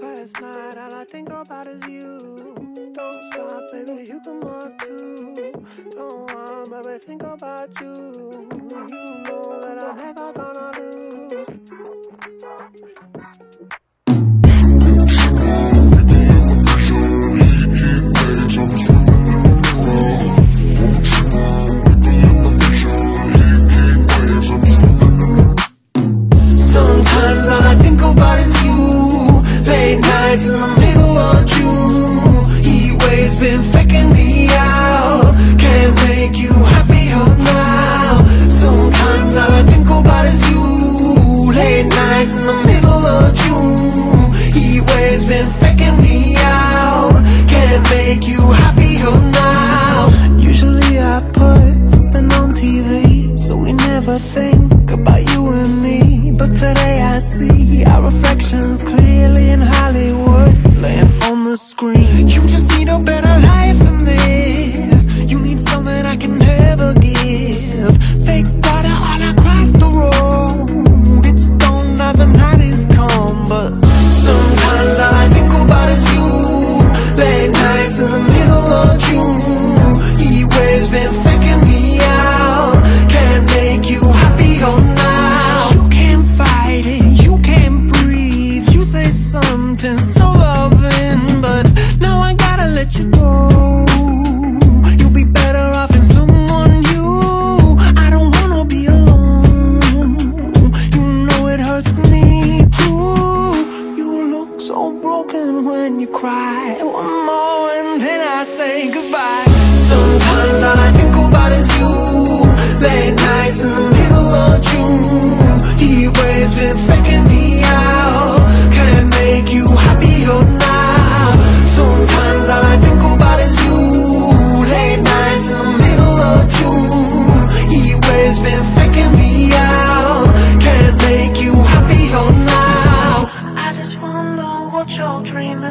Last night, all I think about is you. Don't stop, baby, you can walk too. Go on, baby, think about you. You know that I'm never gonna about is you. Late nights in the middle of June. He waves been faking me out. Can't make you happier now. Sometimes all I think about is you. Late nights in the middle of June. He waves been faking me out. Can't make you happier now. Usually I put something on TV So we never think about you and me. But today I see our reflections clearly in Hollywood. Laying on the screen. You just need a better life than this. You need something I can never give. Fake water all across the road. It's gone now the night is come. But sometimes all I think about is you. Late nights in the middle of June cry One more and then I say goodbye. Sometimes all I think about is you. Late nights in the middle of June. He waves been faking me out. Can't make you happier now Sometimes all I think about is you. Late nights in the middle of June. He waves been faking me out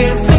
waves